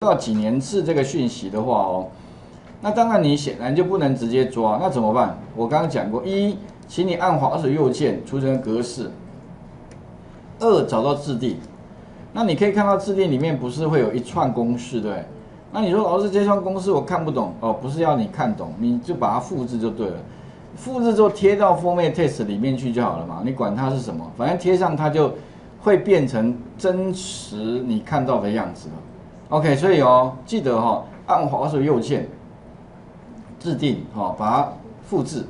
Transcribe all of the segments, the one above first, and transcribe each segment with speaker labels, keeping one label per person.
Speaker 1: 到几年次这个讯息的话哦，那当然你显然就不能直接抓，那怎么办？我刚刚讲过，一，请你按滑鼠右键储存格式；二，找到质地。那你可以看到质地里面不是会有一串公式对？那你说老师这串公式我看不懂哦，不是要你看懂，你就把它复制就对了。复制之后贴到 Format Test 里面去就好了嘛，你管它是什么，反正贴上它就会变成真实你看到的样子了。OK，所以哦，记得哈，按滑鼠右键制定哈，把它复制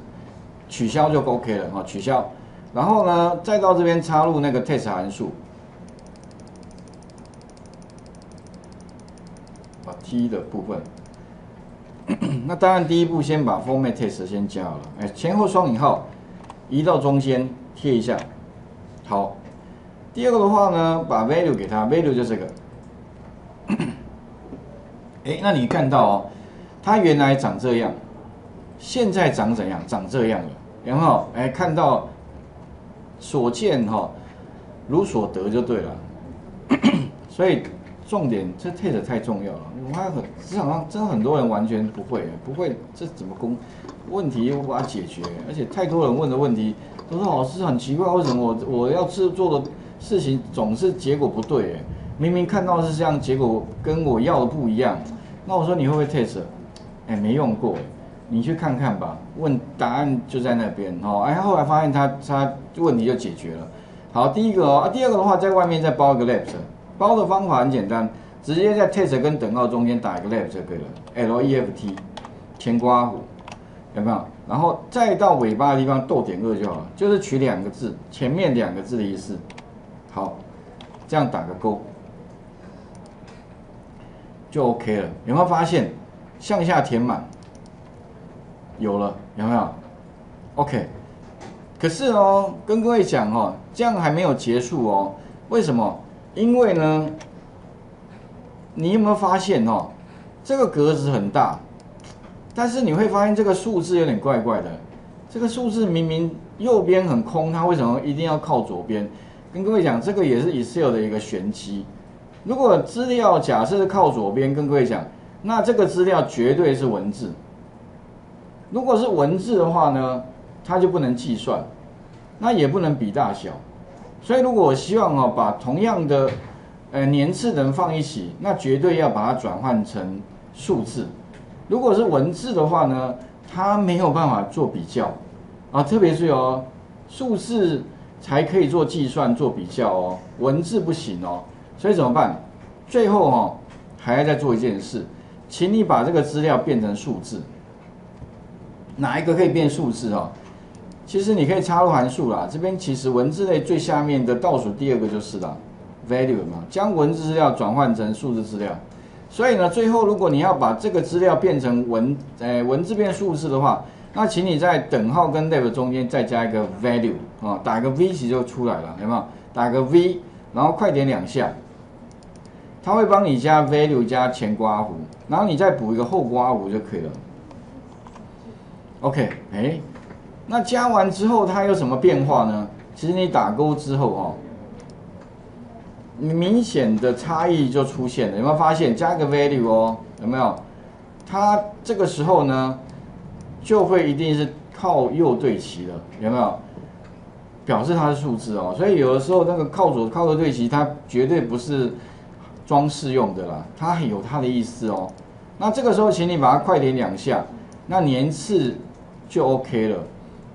Speaker 1: 取消就 OK 了哈，取消。然后呢，再到这边插入那个 test 函数，把 T 的部分。那当然，第一步先把 format test 先加了，哎，前后双引号移到中间贴一下。好，第二个的话呢，把 value 给它，value 就这个。哎，那你看到哦，它原来长这样，现在长怎样？长这样了，有没有？哎，看到所见哈，如所得就对了。所以。重点，这 test 太重要了。我还很市场上真的很多人完全不会，不会这怎么攻问题无法解决，而且太多人问的问题都是老师很奇怪，为什么我我要制做的事情总是结果不对？明明看到是这样，结果跟我要的不一样。那我说你会不会 test？哎，没用过，你去看看吧。问答案就在那边哦。哎，后来发现他他问题就解决了。好，第一个哦，啊，第二个的话，在外面再包一个 left。包的方法很简单，直接在 test 跟等号中间打一个 left 就可以了，L E F T，前刮弧，有没有？然后再到尾巴的地方逗点二就好了，就是取两个字，前面两个字的意思。好，这样打个勾，就 OK 了。有没有发现向下填满？有了，有没有？OK。可是哦，跟各位讲哦，这样还没有结束哦。为什么？因为呢，你有没有发现哦，这个格子很大，但是你会发现这个数字有点怪怪的。这个数字明明右边很空，它为什么一定要靠左边？跟各位讲，这个也是 Excel 的一个玄机。如果资料假设是靠左边，跟各位讲，那这个资料绝对是文字。如果是文字的话呢，它就不能计算，那也不能比大小。所以，如果我希望哦，把同样的呃年次能放一起，那绝对要把它转换成数字。如果是文字的话呢，它没有办法做比较啊，特别是哦，数字才可以做计算做比较哦，文字不行哦。所以怎么办？最后哈还要再做一件事，请你把这个资料变成数字。哪一个可以变数字哦？其实你可以插入函数啦，这边其实文字类最下面的倒数第二个就是了，value 嘛，将文字资料转换成数字资料。所以呢，最后如果你要把这个资料变成文，呃，文字变数字的话，那请你在等号跟 level 中间再加一个 value 啊，打个 V 其实就出来了，有没有？打个 V，然后快点两下，它会帮你加 value 加前刮弧，然后你再补一个后刮弧就可以了。OK，哎。那加完之后它有什么变化呢？其实你打勾之后哦，明显的差异就出现了。有没有发现？加一个 value 哦，有没有？它这个时候呢，就会一定是靠右对齐了，有没有？表示它是数字哦。所以有的时候那个靠左靠右对齐，它绝对不是装饰用的啦，它有它的意思哦。那这个时候，请你把它快点两下，那年次就 OK 了。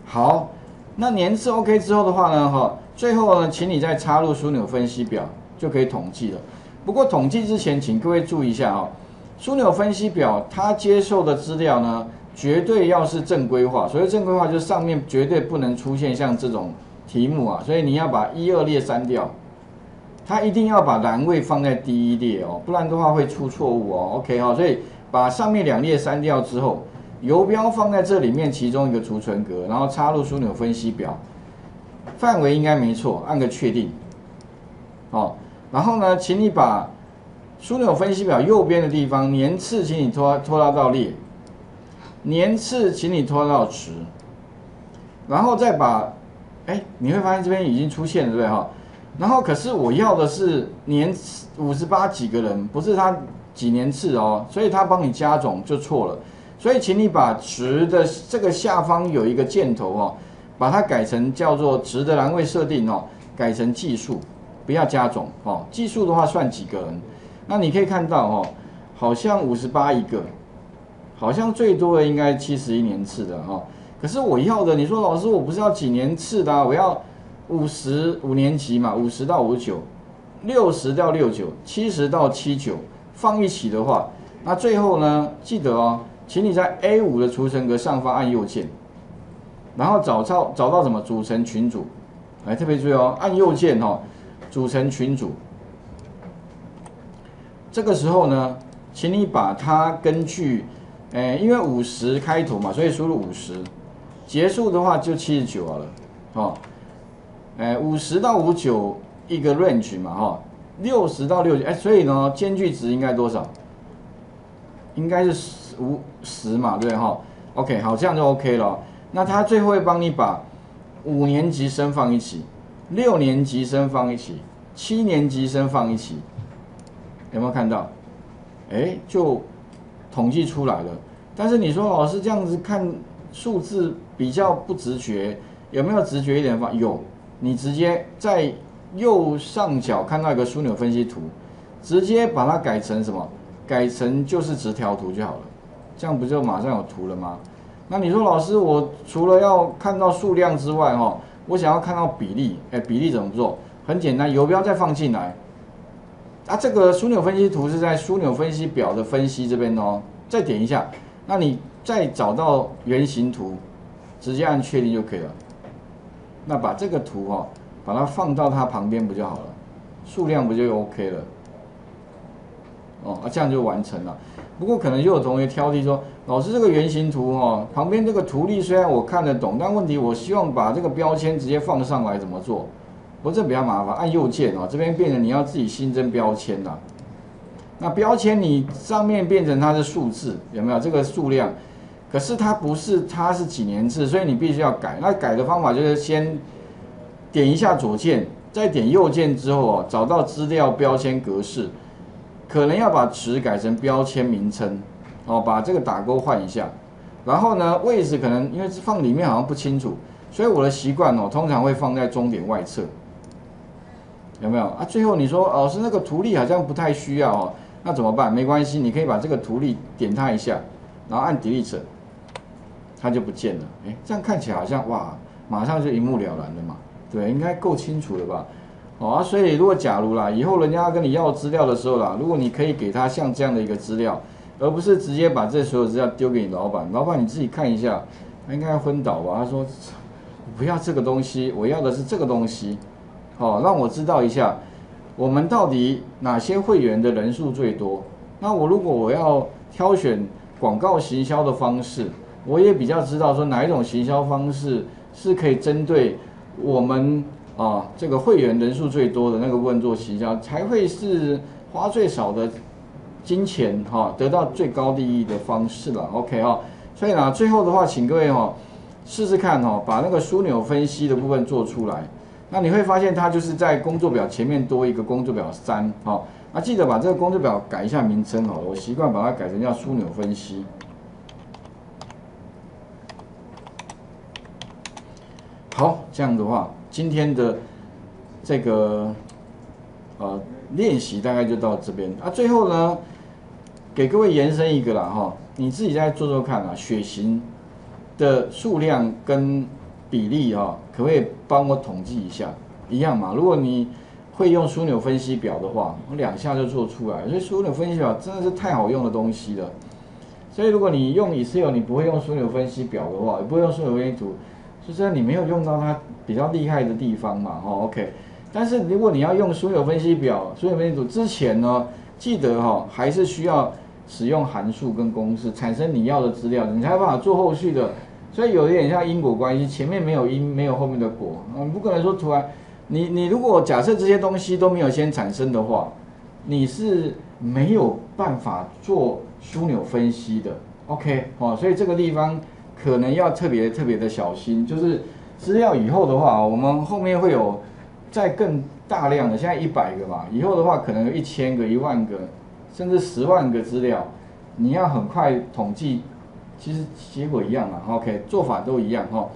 Speaker 1: 好，那年次 OK 之后的话呢，哈，最后呢，请你再插入枢纽分析表就可以统计了。不过统计之前，请各位注意一下啊，枢纽分析表它接受的资料呢，绝对要是正规化。所谓正规化，就是上面绝对不能出现像这种题目啊，所以你要把一二列删掉，它一定要把栏位放在第一列哦，不然的话会出错误哦。OK 哈，所以把上面两列删掉之后。游标放在这里面，其中一个储存格，然后插入枢纽分析表，范围应该没错，按个确定。哦，然后呢，请你把枢纽分析表右边的地方年次，请你拖拖拉到列，年次，请你拖到值，然后再把，哎，你会发现这边已经出现了，对不对哈？然后可是我要的是年次五十八几个人，不是他几年次哦，所以他帮你加总就错了。所以请你把值的这个下方有一个箭头哦，把它改成叫做值的栏位设定哦，改成计数，不要加总哦。计数的话算几个人？那你可以看到哦，好像五十八一个，好像最多的应该七十一年次的哈。可是我要的，你说老师我不是要几年次的，我要五十五年级嘛，五十到五九，六十到六九，七十到七九，放一起的话，那最后呢，记得哦。请你在 A 五的储存格上方按右键，然后找到找到什么组成群组，来特别注意哦，按右键哦，组成群组。这个时候呢，请你把它根据，哎，因为五十开头嘛，所以输入五十，结束的话就七十九好了，哦，哎，五十到五九一个 range 嘛，哈，六十到六九，哎，所以呢，间距值应该多少？应该是。五十嘛，对哈，OK，好，这样就 OK 了。那他最后会帮你把五年级生放一起，六年级生放一起，七年级生放一起，有没有看到？哎，就统计出来了。但是你说老师这样子看数字比较不直觉，有没有直觉一点方？有，你直接在右上角看到一个枢纽分析图，直接把它改成什么？改成就是直条图就好了。这样不就马上有图了吗？那你说老师，我除了要看到数量之外，哈，我想要看到比例，哎，比例怎么做？很简单，游标再放进来。啊，这个枢纽分析图是在枢纽分析表的分析这边哦，再点一下，那你再找到圆形图，直接按确定就可以了。那把这个图哈，把它放到它旁边不就好了？数量不就 OK 了？哦，啊，这样就完成了。不过可能就有同学挑剔说，老师这个圆形图哈，旁边这个图例虽然我看得懂，但问题我希望把这个标签直接放上来怎么做？不过这比较麻烦，按右键哦，这边变成你要自己新增标签了。那标签你上面变成它的数字有没有这个数量？可是它不是，它是几年制，所以你必须要改。那改的方法就是先点一下左键，再点右键之后哦，找到资料标签格式。可能要把词改成标签名称，哦，把这个打勾换一下，然后呢，位置可能因为放里面好像不清楚，所以我的习惯哦，通常会放在终点外侧，有没有啊？最后你说老师那个图例好像不太需要哦，那怎么办？没关系，你可以把这个图例点它一下，然后按 Delete，它就不见了。哎，这样看起来好像哇，马上就一目了然了嘛，对，应该够清楚了吧？哦啊，所以如果假如啦，以后人家跟你要资料的时候啦，如果你可以给他像这样的一个资料，而不是直接把这所有资料丢给你老板，老板你自己看一下，他应该昏倒吧？他说不要这个东西，我要的是这个东西，哦，让我知道一下，我们到底哪些会员的人数最多？那我如果我要挑选广告行销的方式，我也比较知道说哪一种行销方式是可以针对我们。啊，这个会员人数最多的那个部分做行销，才会是花最少的金钱哈，得到最高利益的方式了。OK 哈，所以呢，最后的话，请各位哈试试看哈，把那个枢纽分析的部分做出来。那你会发现它就是在工作表前面多一个工作表三哈，那记得把这个工作表改一下名称哈，我习惯把它改成叫枢纽分析。好，这样的话。今天的这个呃练习大概就到这边啊，最后呢给各位延伸一个啦哈，你自己再做做看啊，血型的数量跟比例哈，可不可以帮我统计一下？一样嘛？如果你会用枢纽分析表的话，我两下就做出来。所以枢纽分析表真的是太好用的东西了。所以如果你用 Excel 你不会用枢纽分析表的话，也不会用枢纽分析图。就是你没有用到它比较厉害的地方嘛，哈，OK。但是如果你要用枢纽分析表、枢纽分析图之前呢，记得哈，还是需要使用函数跟公式产生你要的资料，你才有办法做后续的。所以有一点像因果关系，前面没有因，没有后面的果，嗯，不可能说突然，你你如果假设这些东西都没有先产生的话，你是没有办法做枢纽分析的，OK，哦，所以这个地方。可能要特别特别的小心，就是资料以后的话，我们后面会有再更大量的，现在一百个吧，以后的话可能有一千个、一万个，甚至十万个资料，你要很快统计，其实结果一样嘛，OK，做法都一样哈。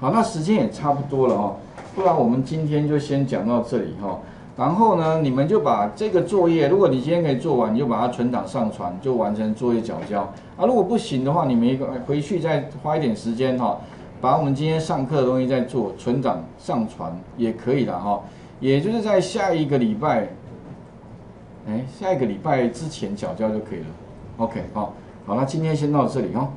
Speaker 1: 好，那时间也差不多了哈，不然我们今天就先讲到这里哈。然后呢，你们就把这个作业，如果你今天可以做完，你就把它存档上传，就完成作业缴交。啊，如果不行的话，你们一个回去再花一点时间哈，把我们今天上课的东西再做存档上传也可以的哈。也就是在下一个礼拜，哎，下一个礼拜之前缴交就可以了。OK，好，好，那今天先到这里哈。